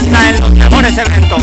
hasta en los mejores eventos.